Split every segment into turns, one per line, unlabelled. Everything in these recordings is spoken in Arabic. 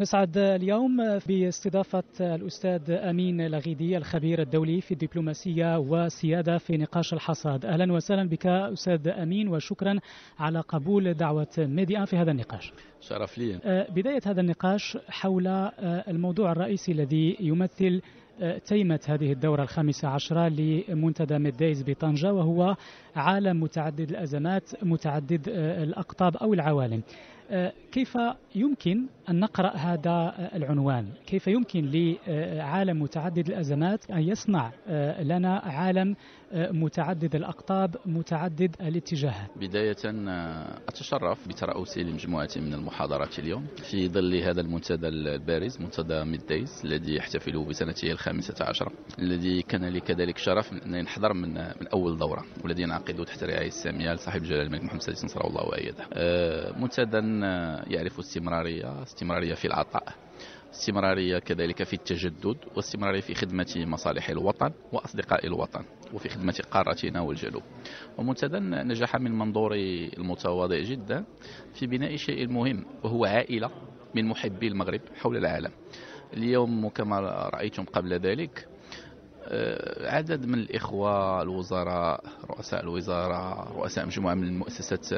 نسعد اليوم باستضافة الأستاذ أمين لغيدي الخبير الدولي في الدبلوماسية والسيادة في نقاش الحصاد. أهلا وسهلا بك أستاذ أمين وشكرا على قبول دعوة ميديا في هذا النقاش.
شرف لي.
بداية هذا النقاش حول الموضوع الرئيسي الذي يمثل تيمة هذه الدورة الخامسة عشرة لمنتدى ميديز بطنجة وهو عالم متعدد الأزمات متعدد الأقطاب أو العوالم. كيف يمكن أن نقرأ هذا العنوان؟ كيف يمكن لعالم متعدد الأزمات أن يصنع لنا عالم متعدد الأقطاب متعدد الاتجاهات؟
بداية أتشرف بترأسي لمجموعة من المحاضرات اليوم. في ظل هذا المنتدى البارز منتدى ميديز الذي يحتفل بسنته الخامسة عشرة الذي كان لي كذلك شرف أن نحضر من من أول دورة والذي ينعقد تحت رعاية السامية لصاحب جلالة الملك محمد السادس نصر الله وأيده منتدى يعرف استمرارية استمرارية في العطاء. استمرارية كذلك في التجدد واستمرارية في خدمة مصالح الوطن وأصدقاء الوطن وفي خدمة قارتنا والجنوب. ومنتدى نجح من منظور المتواضع جدا في بناء شيء مهم وهو عائلة من محبي المغرب حول العالم. اليوم كما رأيتم قبل ذلك عدد من الإخوة الوزراء رؤساء الوزراء رؤساء مجموعة من المؤسسات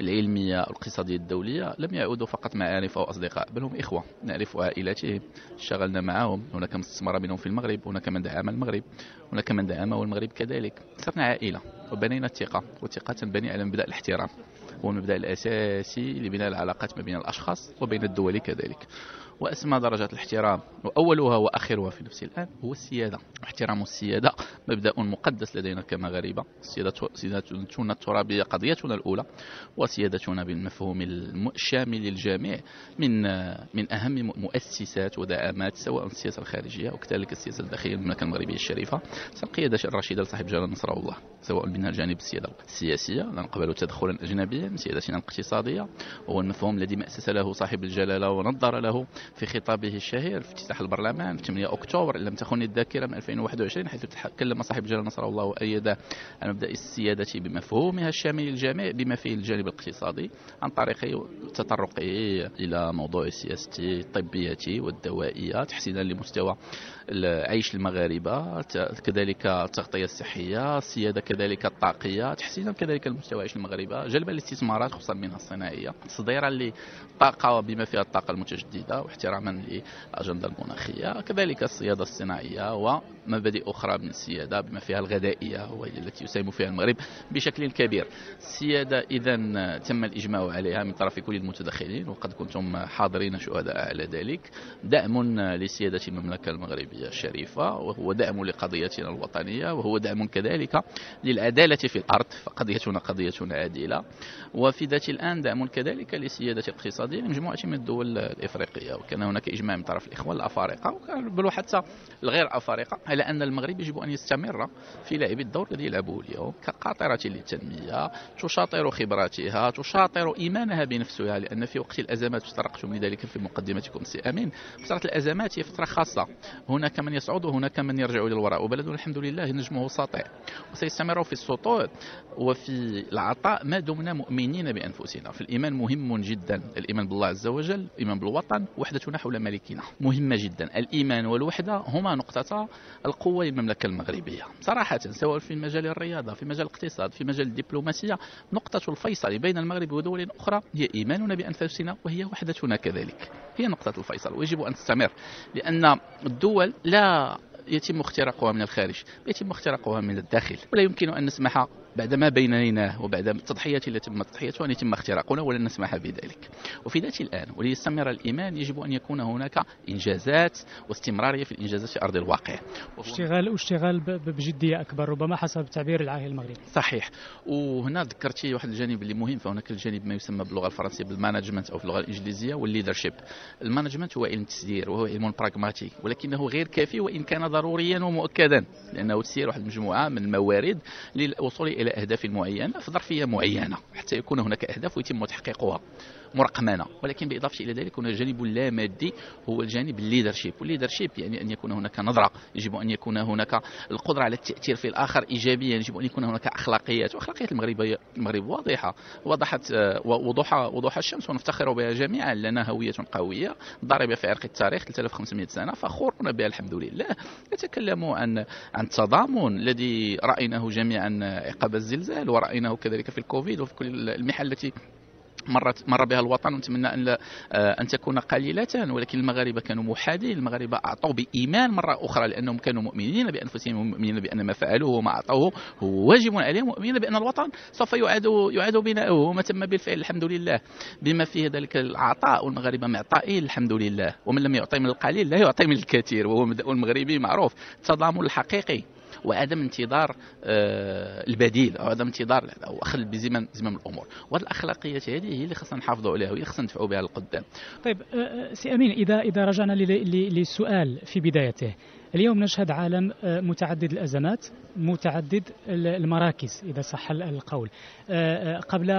العلمية والاقتصادية الدولية لم يعودوا فقط معارف أو أصدقاء بل هم إخوة نعرف عائلاتهم اشتغلنا معهم هناك من استثمر منهم في المغرب هناك من دعم المغرب هناك من دعمه المغرب كذلك. صرنا عائلة وبنينا الثقة والثقة تنبني على مبدأ الاحترام هو المبدأ الأساسي لبناء العلاقات ما بين الأشخاص وبين الدول كذلك. وأسمى درجات الاحترام. وأولها وآخرها في نفس الآن هو السيادة. احترام السيادة مبدأ مقدس لدينا كمغاربة سيادتنا الترابية قضيتنا الأولى وسيادتنا بالمفهوم الشامل للجميع من من أهم مؤسسات ودعامات سواء السياسة الخارجية وكذلك السياسة الداخلية للمملكة المغربية الشريفة. القيادة الرشيدة لصاحب جلالة نصر الله سواء من الجانب السيادة السياسية لا نقبل تدخلا أجنبيا سيادتنا الاقتصادية. وهو المفهوم الذي مأسس له صاحب الجلالة ونظر له في خطابه الشهير في افتتاح البرلمان في 8 أكتوبر لم تخن الذاكرة من 2021 حيث تكلم صاحب جلالة نصر الله وأيده عن مبدأ السيادة بمفهومها الشامل للجميع بما فيه الجانب الاقتصادي عن طريق تطرقه إلى موضوع السياسة الطبية والدوائية تحسينا لمستوى عيش المغاربة كذلك التغطية الصحية السيادة كذلك الطاقية تحسينا كذلك المستوى عيش المغاربة جلب الاستثمارات خصوصا منها الصناعية تصديرا للطاقة بما فيها الطاقة المتجددة واحتراما للأجندة المناخية كذلك الصيادة الصناعية ومبادئ أخرى من السيادة بما فيها الغذائية وهي التي يساهم فيها المغرب بشكل كبير. السيادة إذا تم الإجماع عليها من طرف كل المتدخلين وقد كنتم حاضرين شهداء على ذلك. دعم لسيادة المملكة المغربية الشريفة وهو دعم لقضيتنا الوطنية وهو دعم كذلك للعدالة في الأرض فقضيتنا قضية عادلة. وفي ذات الآن دعم كذلك لسيادة الاقتصادية لمجموعة من الدول الإفريقية وكان هناك إجماع من طرف الإخوان الأفارقة بل وحتى الغير أفارقة على أن المغرب يجب أن يستمر في لعب الدور الذي يلعبه اليوم كقاطرة للتنمية تشاطر خبراتها تشاطر إيمانها بنفسها لأن في وقت الأزمات تطرقتم لذلك في مقدمتكم سي أمين. فترة الأزمات هي فترة خاصة. هناك من يصعد وهناك من يرجع إلى الوراء. وبلدنا الحمد لله نجمه ساطع وسيستمر في السطوع وفي العطاء ما دمنا مؤمنين بأنفسنا. فالإيمان مهم جدا الإيمان بالله عز وجل الإيمان بالوطن وحدتنا حول ملكنا مهمة جدا. الإيمان والوحدة هما نقطة القوة للمملكة المغربية. صراحة سواء في مجال الرياضة في مجال الاقتصاد في مجال الدبلوماسية نقطة الفيصل بين المغرب ودول أخرى هي إيماننا بأنفسنا وهي وحدتنا كذلك. هي نقطة الفيصل. ويجب أن تستمر لأن الدول لا يتم اختراقها من الخارج يتم اختراقها من الداخل ولا يمكن أن نسمح بعد ما بيننا وبعد التضحيات التي تم تضحيتها أن يتم اختراقنا ولن نسمح بذلك. وفي ذات الآن وليستمر الإيمان يجب أن يكون هناك إنجازات واستمرارية في الإنجازات في أرض الواقع.
اشتغال اشتغال بجدية أكبر ربما حسب تعبير العاهل المغربي.
صحيح. وهنا ذكرتي واحد الجانب اللي مهم فهناك الجانب ما يسمى باللغة الفرنسية بال management أو في اللغة الإنجليزية وال leadership. ال management هو علم التسيير وهو علم براغماتي ولكنه غير كافي وإن كان ضروريا ومؤكدا لأنه تسير واحد المجموعة من الموارد للوصول إلى أهداف معينة في ظرفيه معينة حتى يكون هناك أهداف ويتم تحقيقها مرقمنه ولكن بالاضافه إلى ذلك هناك جانب لا مادي هو الجانب ال leadership وال leadership يعني أن يكون هناك نظرة يجب أن يكون هناك القدرة على التأثير في الآخر ايجابيا يجب أن يكون هناك أخلاقيات. وأخلاقيات المغرب المغرب واضحة وضحت وضوح وضوح الشمس ونفتخر بها جميعا. لنا هوية قوية ضاربه في عرق التاريخ 3500 سنة فخورون بها الحمد لله. نتكلم عن عن التضامن الذي رأيناه جميعا عقب الزلزال ورأيناه كذلك في الكوفيد وفي كل المحن التي مرت مر بها الوطن. ونتمنى أن آه، أن تكون قليله ولكن المغاربة كانوا محادين. المغاربة أعطوا بإيمان مرة أخرى لأنهم كانوا مؤمنين بأنفسهم ومؤمنين بأن ما فعلوه وما أعطوه. هو واجب عليهم مؤمنين بأن الوطن سوف يعاد يعاد بناؤه. وما تم بالفعل الحمد لله. بما فيه ذلك العطاء والمغاربة معطائين الحمد لله. ومن لم يعطي من القليل لا يعطي من الكثير. وهو المغربي معروف. التضامن الحقيقي. وعدم انتظار آه، البديل أو عدم انتظار أو اخذ بزمام زمام الأمور. وهذه الاخلاقيات هذه هي اللي خصنا نحافظوا عليها وهي خصنا ندفعوا بها للقدام.
طيب آه، آه، سي أمين اذا إذا رجعنا للسؤال في بدايته. اليوم نشهد عالم متعدد الأزمات متعدد المراكز إذا صح القول. قبل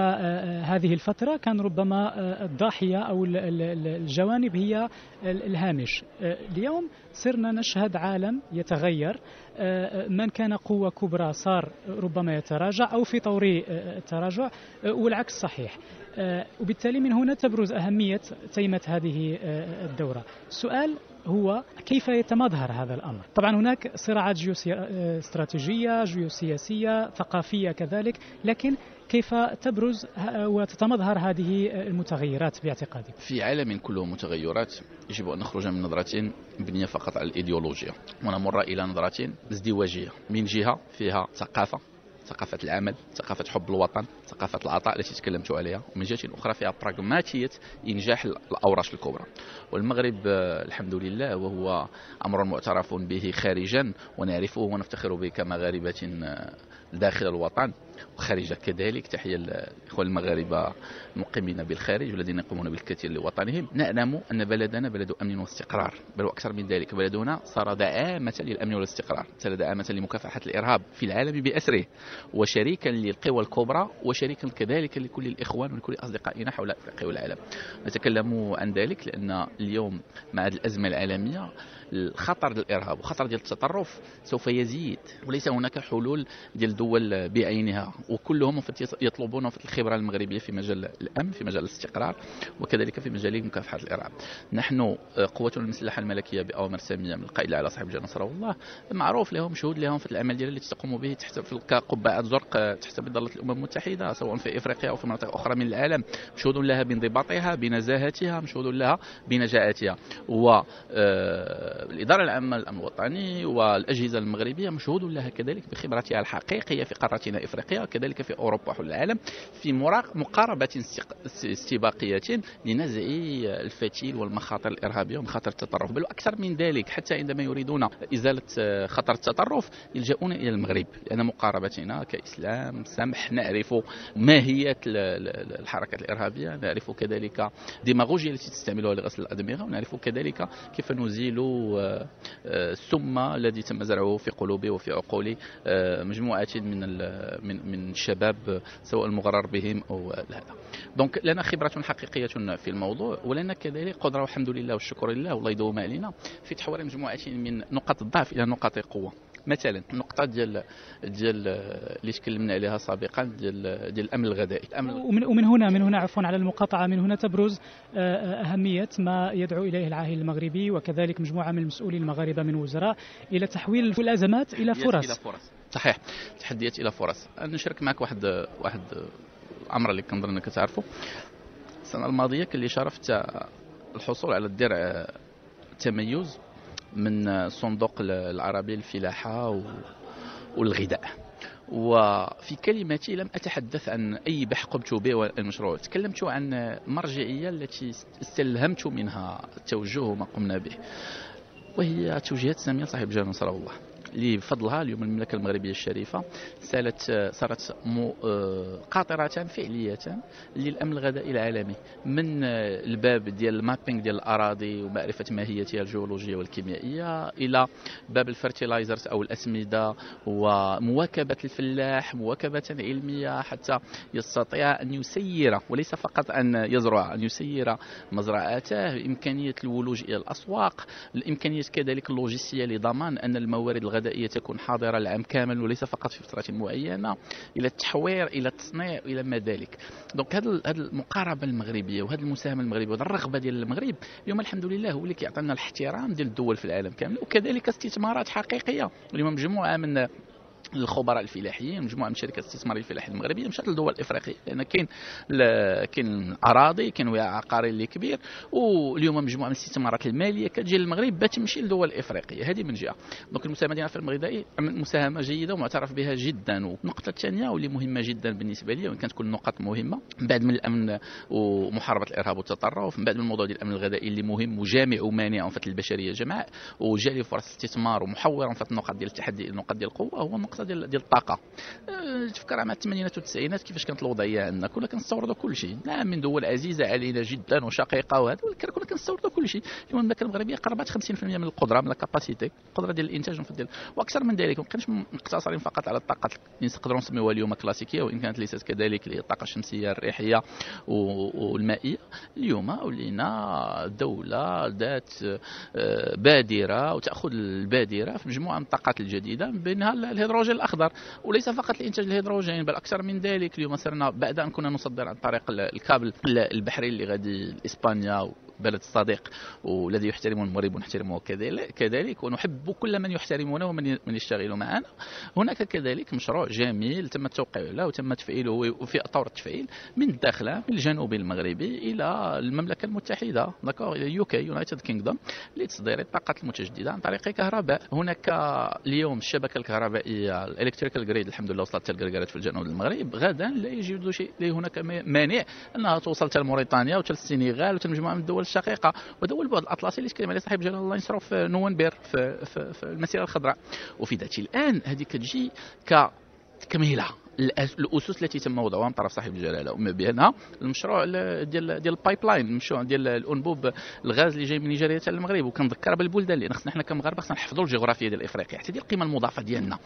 هذه الفترة كان ربما الضاحية أو الجوانب هي الهامش. اليوم صرنا نشهد عالم يتغير. آه، من كان قوة كبرى صار ربما يتراجع أو في طور آه، التراجع آه، والعكس صحيح. وبالتالي من هنا تبرز أهمية تيمة هذه الدورة. السؤال هو كيف يتمظهر هذا الأمر؟ طبعا هناك صراعات استراتيجية جيوسياسية ثقافية كذلك لكن كيف تبرز وتتمظهر هذه المتغيرات باعتقادك؟
في عالم كله متغيرات يجب أن نخرج من نظرة مبنية فقط على الإيديولوجيا. ونمر إلى نظرة ازدواجية. من جهة فيها ثقافة ثقافة العمل ثقافة حب الوطن ثقافة العطاء التي تكلمت عليها. ومن جهة أخرى فيها براغماتية إنجاح الأوراش الكبرى. والمغرب آه، الحمد لله وهو أمر معترف به خارجا ونعرفه ونفتخر به كمغاربة آه، داخل الوطن. وخارجه كذلك تحية الاخوه المغاربة المقيمين بالخارج والذين يقومون بالكثير لوطنهم. نعلم أن بلدنا بلد أمن واستقرار بل وأكثر من ذلك بلدنا صار دعامه للأمن والاستقرار صار دعامه لمكافحة الإرهاب في العالم بأسره. وشريكا للقوى الكبرى وشريكا كذلك لكل الإخوان ولكل أصدقائنا حول افريقيا والعالم نتكلم عن ذلك لأن اليوم مع الأزمة العالمية الخطر الإرهاب وخطر ديال التطرف سوف يزيد. وليس هناك حلول ديال الدول بعينها وكلهم يطلبون الخبرة المغربية في مجال الأمن في مجال الاستقرار وكذلك في مجال مكافحة الإرهاب. نحن آه، قوتنا المسلحة الملكية بأوامر سامية من القائد على صاحب الجلاله نصره الله معروف لهم شهود لهم في العمل ديال التي تقوم به تحت كقبعات زرق آه، تحت بظله الأمم المتحدة سواء في إفريقيا أو في مناطق أخرى من العالم. مشهود لها بانضباطها بنزاهتها مشهود لها بنجاعتها. و آه، الإدارة العامة للأمن الوطني والأجهزة المغربية مشهود لها كذلك بخبرتها الحقيقية في قارتنا إفريقيا كذلك في أوروبا وحول العالم في مقاربة استباقية لنزع الفتيل والمخاطر الإرهابية ومخاطر التطرف. بل أكثر من ذلك حتى عندما يريدون إزالة خطر التطرف يلجؤون إلى المغرب لأن مقاربتنا كإسلام سمح نعرف ماهية الحركات الإرهابية نعرف كذلك ديماغوجيا التي تستعملها لغسل الأدمغة ونعرف كذلك كيف نزيل السم الذي تم زرعه في قلوب وفي عقول آه، مجموعة من من من الشباب سواء المغرر بهم أو هذا دونك لنا خبرة حقيقية في الموضوع ولنا كذلك قدرة والحمد لله والشكر لله والله يدوم علينا. في تحويل مجموعة من نقاط الضعف إلى نقاط القوة. مثلا النقطة ديال ديال اللي تكلمنا عليها سابقا ديال ديال الأمن الغذائي. الأمن
ومن, ومن هنا من هنا عفوا على المقاطعة من هنا تبرز آه، أهمية ما يدعو إليه العاهل المغربي وكذلك مجموعة من المسؤولين المغاربة من وزراء إلى تحويل الأزمات إلى فرص.
إلى فرص. صحيح. تحديات إلى فرص. نشارك معك واحد واحد أمر اللي كنظن إنك تعرفه. السنة الماضية كان لي شرفت الحصول على الدرع تميز. من الصندوق العربي للفلاحة والغذاء. وفي كلمتي لم أتحدث عن أي بحث قمت به المشروع تكلمت عن مرجعية التي استلهمت منها التوجه وما قمنا به وهي توجيهات سامية صاحب جلالة نصر الله. اللي بفضلها اليوم المملكة المغربية الشريفة. سالت صارت قاطرة فعلية للأمن الغذائي العالمي من الباب ديال المابينغ ديال الأراضي ومعرفة ماهيتها الجيولوجية والكيميائية إلى باب ال fertilizers أو الأسمدة ومواكبة الفلاح مواكبة علمية حتى يستطيع أن يسير وليس فقط أن يزرع أن يسير مزرعاته إمكانية الولوج إلى الأسواق الإمكانية كذلك اللوجستية لضمان أن الموارد الغذائية تكون حاضرة العام كامل وليس فقط في فترة معينة إلى التحوير إلى التصنيع إلى ما ذلك. donc هذه المقاربة المغربية وهذه المساهمة المغربية وهذه الرغبة ديال المغرب اليوم الحمد لله هو اللي كيعطينا الاحترام ديال الدول في العالم كامل. وكذلك استثمارات حقيقية. اليوم مجموعة من الخبراء الفلاحيين مجموعة من شركات الاستثمار الفلاحي المغربية مشات للدول الإفريقية. لأن كاين كاين أراضي كاين وعاء عقاري اللي كبير واليوم مجموعة من الاستثمارات المالية كتجي للمغرب تمشي للدول الافريقيه هذه من جهة. دونك المساهمة ديالنا في المغرب مساهمة جيدة ومعترف بها جدا. والنقطة الثانية واللي مهمة جدا بالنسبة لي وإن كانت كل النقط مهمة من بعد من الأمن ومحاربة الإرهاب والتطرف من بعد من الموضوع ديال الأمن الغذائي اللي مهم وجامع ومانع في البشرية جماعة وجالي فرص استثمار ومحور في النقط ديال التحدي النقط ديال القوة هو النقطة ديال ديال الطاقة. أه، تفكر مع الثمانينات والتسعينات كيفاش كانت الوضعية عندنا. كنا كنستوردوا كل شيء. نعم من دول عزيزة علينا جدا وشقيقة وهذا ولكن كنا كنستوردوا كل شيء. المملكة المغربية قربت 50% من القدرة من الكاباسيتي القدرة ديال الإنتاج ديال وأكثر من ذلك ما بقيناش مقتصرين فقط على الطاقة اللي نقدروا نسميوها اليوم كلاسيكية وإن كانت ليست كذلك اللي هي الطاقة الشمسية الريحية والمائية. اليوم ولينا دولة ذات أه، بادرة وتأخذ البادرة في مجموعة من الطاقات الجديدة من بينها الهيدروجين. الأخضر وليس فقط لإنتاج الهيدروجين بل أكثر من ذلك. اليوم صرنا بعد أن كنا نصدر عن طريق الكابل البحري اللي غادي لإسبانيا بلد الصديق والذي يحترم المغرب ونحترمه كذلك ونحب كل من يحترمنا ومن من يشتغل معنا. هناك كذلك مشروع جميل تم التوقيع له وتم تفعيله وفي طور التفعيل من الداخله من الجنوب المغربي إلى المملكة المتحدة. d'accord إلى UK United Kingdom لتصدير الطاقه المتجددة عن طريق كهرباء. هناك اليوم الشبكة الكهربائية ال electrical grid الحمد لله وصلت الكركرات في الجنوب المغرب. غدا لا يوجد شيء هناك مانع أنها توصل حتى لموريتانيا وحتى للسنغال وحتى مجموعة من الدول الشقيقة. وهذا هو البعد الأطلسي اللي تكلم عليه صاحب الجلالة الله ينصرو في نوفمبر في, في, في المسيرة الخضراء. وفي ذات الآن هذه كتجي كتكمله الأسس التي تم وضعها من طرف صاحب الجلالة وما بينها المشروع ديال ديال ال pipeline المشروع ديال الأنبوب الغاز اللي جاي من نيجيريا حتى المغرب وكنذكر بالبلدان لأن خصنا حنا كمغاربة خصنا نحفظوا الجغرافيا ديال إفريقيا. حتى ديال القيمة المضافة ديالنا.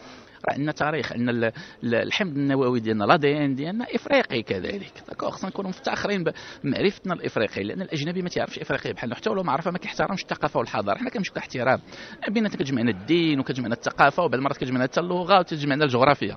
راه عندنا تاريخ عندنا الحمض النووي ديالنا l'ADN ديالنا إفريقي كذلك. d'accord خصنا نكونوا مفتخرين بمعرفتنا الإفريقي لأن الأجنبي ما تيعرفش افريقيا بحالنا حتى ولو ما عرفها ما كيحترمش الثقافة والحضارة. حنا كنمشيو كاحترام. بيناتنا كتجمعنا الدين وكتجمعنا الثقافة وبعض المرات كتجمعنا حتى اللغة وتجمعنا الجغرافيا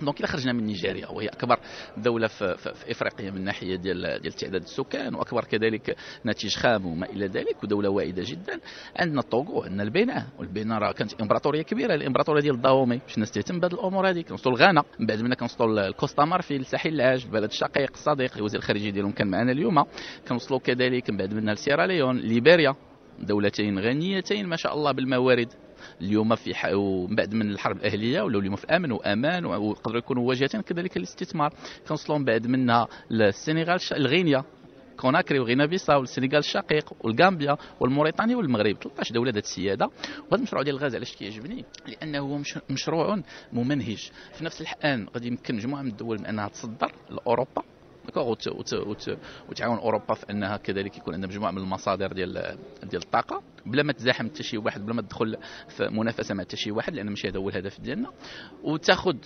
donc إلا خرجنا من نيجيريا وهي أكبر دولة في, في, في إفريقيا من ناحية ديال ديال تعداد السكان وأكبر كذلك ناتج خام وما إلى ذلك ودولة واعدة جدا. عندنا الطوغو عندنا البنين والبنين راه كانت إمبراطورية كبيرة الإمبراطورية ديال الداهومي. باش الناس تهتم بهذه الأمور هذه كنوصلوا لغانا. من بعد منها كنوصلوا لكوستا في الساحل العاج البلد الشقيق الصديق الوزير الخارجي ديالهم كان معنا اليوم. كنوصلوا كذلك من بعد منها لسيراليون ليبيريا. دولتين غنيتين ما شاء الله بالموارد. اليوم في ح... ومن بعد من الحرب الأهلية ولاو اليوم في آمن وأمان ويقدروا يكونوا واجهتين كذلك الاستثمار. كنوصلوا من بعد منها للسنغال الغينيا كوناكري وغينا بيساو والسنغال الشقيق والغامبيا والموريتانيا والمغرب. 13 دولة ذات السيادة. وهذا المشروع ديال الغاز علاش كيعجبني؟ لأنه هو مشروع ممنهج في نفس الحأن غادي يمكن مجموعة من الدول أنها تصدر لأوروبا. وتعاون أوروبا في أنها كذلك يكون عندنا مجموعة من المصادر ديال ديال الطاقة. بلا ما تزاحم حتى شي واحد بلا ما تدخل في منافسة مع حتى شي واحد لأن ماشي هذا هو الهدف ديالنا. وتاخذ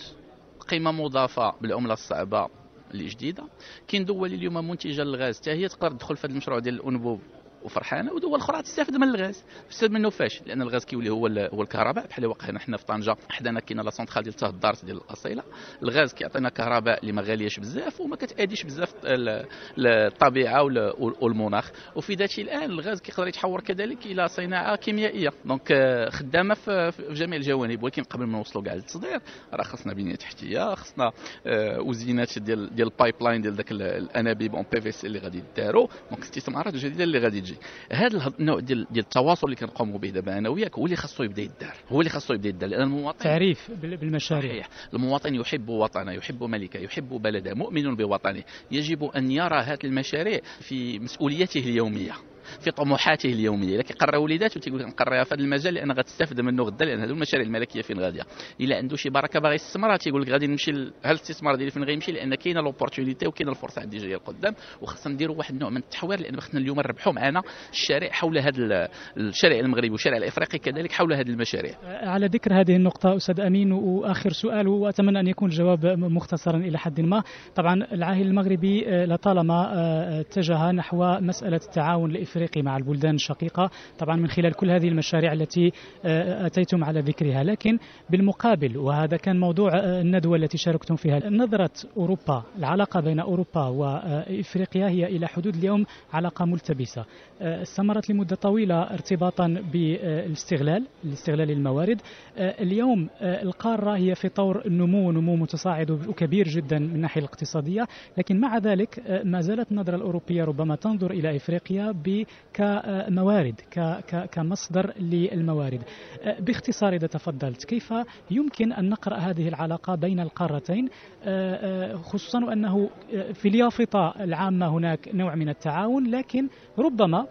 قيمة مضافة بالعملة الصعبة اللي جديده كاين دول اليوم منتجة للغاز حتى هي تقدر تدخل في هذا المشروع ديال الأنبوب. وفرحانة ودول أخرى تستافد من الغاز. تستافد منه فاش لأن الغاز كيولي هو هو الكهرباء. بحال واقع حنا في طنجة حدانا كاينة la centrale ديال الدارت ديال الأصيلة. الغاز كيعطينا كهرباء اللي ما غالياش بزاف وما كتأديش بزاف الطبيعة والمناخ. وفي ذات الآن الغاز كيقدر يتحور كذلك إلى صناعة كيميائية. donc آه، خدامة في جميع الجوانب. ولكن قبل ما نوصلوا كاع للتصدير راه خصنا بنية تحتية خصنا وزينات آه، ديال ديال ال pipeline ديال ذاك الأنابيب en PVC اللي غادي يداروا. donc استثمارات جديدة اللي غادي تجي هذا النوع ديال ديال التواصل اللي كنقوموا به دابا أنا وياك هو اللي خاصو يبدأ يدار. هو اللي خاصو يبدأ يدار. لأن المواطن
تعريف بالمشاريع.
صحيح. المواطن يحب وطنه يحب ملكه يحب بلده مؤمن بوطنه. يجب أن يرى هذه المشاريع في مسؤوليته اليومية. في طموحاته اليومية. الا كيقرأ وليداته تيقول لك نقريها في هذا المجال لأن غتستافد منه غدا لأن هذو المشاريع الملكية فين غادية؟ إلا عنده شي بركه باغي يستثمرها تيقول لك غادي نمشي هذا الاستثمار ديالي فين غيمشي؟ لأن كاينة لوبورتونيتي وكاينة الفرصة عندي جاية لقدام وخاصنا نديروا واحد النوع من التحوير لأن خصنا اليوم نربحوا معنا الشارع حول هذا الشارع المغربي والشارع الإفريقي كذلك حول هذه المشاريع.
على ذكر هذه النقطة أستاذ أمين وآخر سؤال وأتمنى أن يكون الجواب مختصرا إلى حد ما. طبعا العاهل المغربي آه، لطالما آه، اتجه نحو مسألة التعاون الافريقي مع البلدان الشقيقة طبعا من خلال كل هذه المشاريع التي آه، أتيتم على ذكرها. لكن بالمقابل وهذا كان موضوع الندوة التي شاركتم فيها. نظرة أوروبا العلاقة بين أوروبا وإفريقيا هي إلى حدود اليوم علاقة ملتبسة. استمرت لمدة طويلة ارتباطا بالاستغلال لاستغلال الموارد. اليوم القارة هي في طور النمو نمو متصاعد وكبير جدا من الناحية الاقتصادية. لكن مع ذلك ما زالت النظرة الأوروبية ربما تنظر إلى إفريقيا كموارد كمصدر للموارد باختصار إذا تفضلت كيف يمكن أن نقرأ هذه العلاقة بين القارتين خصوصا وانه في اليافطة العامة هناك نوع من التعاون لكن ربما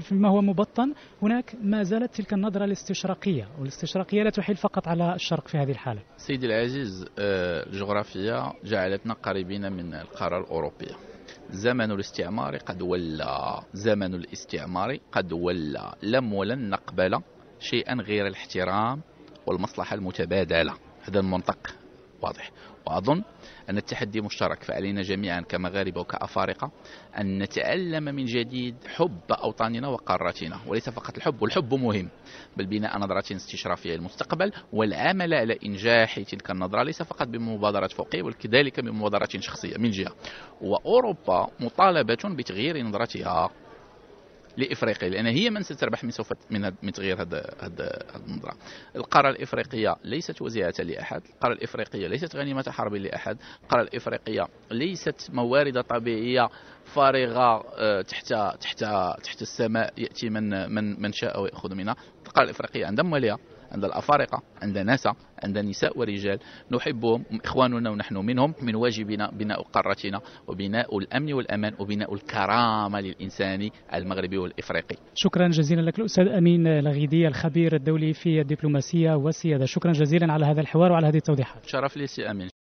فيما هو مبطن هناك ما زالت تلك النظرة الاستشراقية والاستشراقية لا تحيل فقط على الشرق في هذه الحالة.
سيدي العزيز الجغرافيا جعلتنا قريبين من القاره الاوروبيه. زمن الاستعمار قد ولى زمن الاستعمار قد ولى لم ولن نقبل شيئا غير الاحترام والمصلحة المتبادلة. هذا المنطق. واضح. وأظن أن التحدي مشترك فعلينا جميعا كمغاربة وكأفارقة أن نتألم من جديد حب أوطاننا وقارتنا وليس فقط الحب والحب مهم بل بناء نظرة استشرافية للمستقبل والعمل على إنجاح تلك النظرة ليس فقط بمبادرات فوقية بل كذلك بمبادرات شخصية من جهة. وأوروبا مطالبة بتغيير نظرتها. لإفريقيا لأن هي من ستربح من سوف من تغيير هذا هذا النظره القارة الإفريقية ليست وزيعة لأحد القارة الإفريقية ليست غنيمة حرب لأحد القارة الإفريقية ليست موارد طبيعية فارغة آه، تحت تحت تحت السماء يأتي من من من شاء ويأخذ منها. القارة الإفريقية عندها مواليها عند الأفارقة عند ناسا عند نساء ورجال. نحبهم إخواننا ونحن منهم من واجبنا بناء قارتنا وبناء الأمن والأمان وبناء الكرامة للإنسان المغربي والإفريقي.
شكرا جزيلا لك الأستاذ أمين لغيدي الخبير الدولي في الدبلوماسية والسيادة. شكرا جزيلا على هذا الحوار وعلى هذه التوضيحات.
شرف لي سي أمين.